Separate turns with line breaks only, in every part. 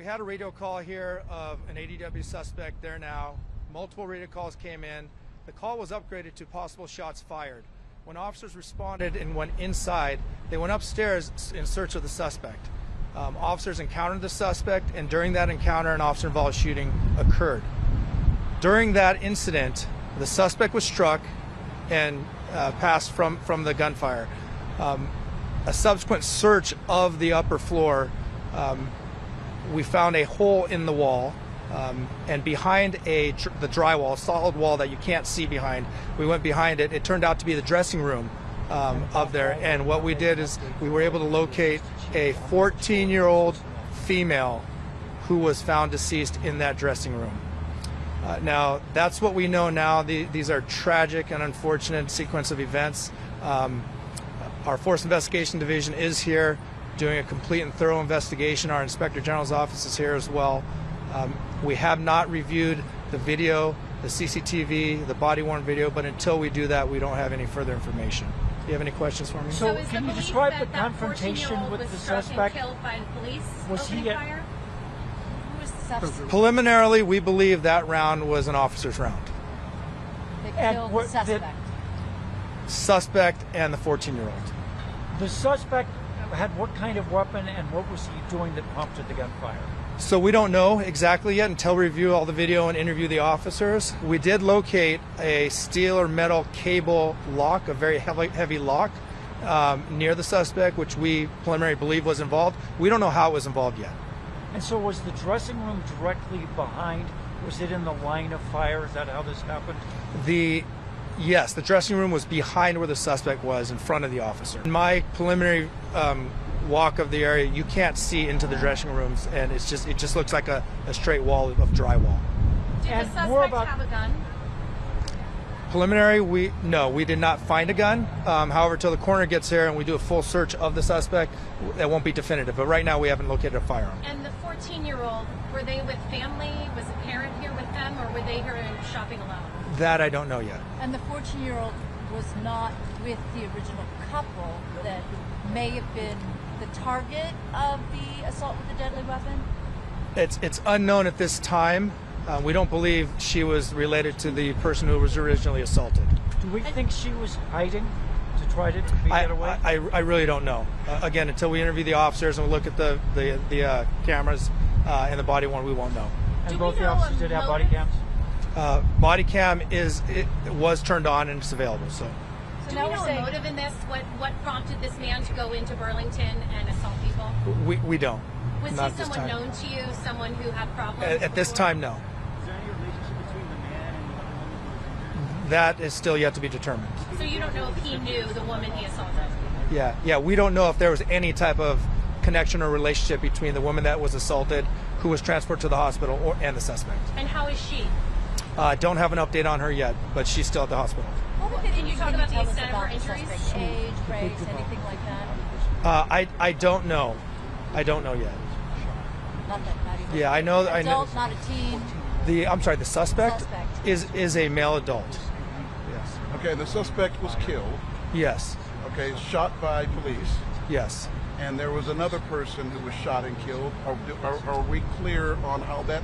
we had a radio call here of an ADW suspect there now. Multiple radio calls came in. The call was upgraded to possible shots fired. When officers responded and went inside, they went upstairs in search of the suspect. Um, officers encountered the suspect, and during that encounter, an officer involved shooting occurred. During that incident, the suspect was struck and uh, passed from, from the gunfire. Um, a subsequent search of the upper floor, um, we found a hole in the wall. Um, and behind a the drywall, solid wall that you can't see behind, we went behind it. It turned out to be the dressing room um, of there. And what we did is we were able to locate a 14-year-old female who was found deceased in that dressing room. Uh, now, that's what we know now. The, these are tragic and unfortunate sequence of events. Um, our Force Investigation Division is here doing a complete and thorough investigation. Our Inspector General's office is here as well. Um, we have not reviewed the video, the CCTV, the body worn video, but until we do that, we don't have any further information. Do you have any questions for me?
So
is
can you describe
that
the
that
confrontation with
was
the suspect?
And killed by police
Was he at-
fire? Who was the suspect?
Preliminarily, we believe that round was an officer's round.
that
And
killed
what-
the suspect?
Suspect and the 14 year old.
The suspect had what kind of weapon and what was he doing that prompted the gunfire?
So we don't know exactly yet until we review all the video and interview the officers. We did locate a steel or metal cable lock, a very heavy, heavy lock, um, near the suspect, which we preliminary believe was involved. We don't know how it was involved yet.
And so was the dressing room directly behind? Was it in the line of fire? Is that how this happened?
The yes, the dressing room was behind where the suspect was, in front of the officer. In my preliminary um, walk of the area, you can't see into the dressing rooms, and it's just it just looks like a, a straight wall of drywall.
Did
And
the suspect
about-
have a gun?
Preliminary, we no, we did not find a gun. Um, however, till the coroner gets here and we do a full search of the suspect, that won't be definitive. But right now, we haven't located a firearm.
And the 14-year-old, were they with family? Was a parent here with them, or were they here shopping alone?
That I don't know yet.
And the 14 year old was not with the original couple that may have been the target of the assault with a deadly weapon?
It's it's unknown at this time. Uh, we don't believe she was related to the person who was originally assaulted.
Do we think she was hiding to try to
I,
get away?
I, I really don't know. Uh, again, until we interview the officers and we look at the the, the uh, cameras uh, and the body worn, we won't know.
and
Do
both
we
the officers did have body cams?
Uh, body cam is it was turned on and it's available. So
Do
now
we
we're
know
saying-
a motive in this? What what prompted this man to go into Burlington and assault people?
we, we don't.
Was
Not
he
this
someone
time.
known to you? Someone who had problems?
At, at this time, no.
Is there any relationship between the man and the woman?
That is still yet to be determined.
So you don't know if he knew the woman he assaulted?
Yeah, yeah, we don't know if there was any type of connection or relationship between the woman that was assaulted, who was transported to the hospital, or and the suspect.
And how is she?
Uh, don't have an update on her yet, but she's still at the hospital.
What
Can you talk about the extent of her injuries?
age, race, anything like that?
Uh, I I don't know. I don't know yet.
Not that, not.
Yeah, I know- I know-
Adult, not a teen.
The I'm sorry, the suspect,
Suspect.
is is a male adult. Yes.
Okay, the suspect was killed.
Yes.
Okay, shot by police,
Yes.
and there was another person who was shot and killed. Are, are, are we clear on how that,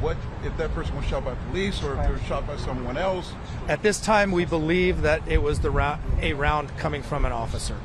what if that person was shot by police or if they were shot by someone else?
At this time, we believe that it was the round, a round coming from an officer.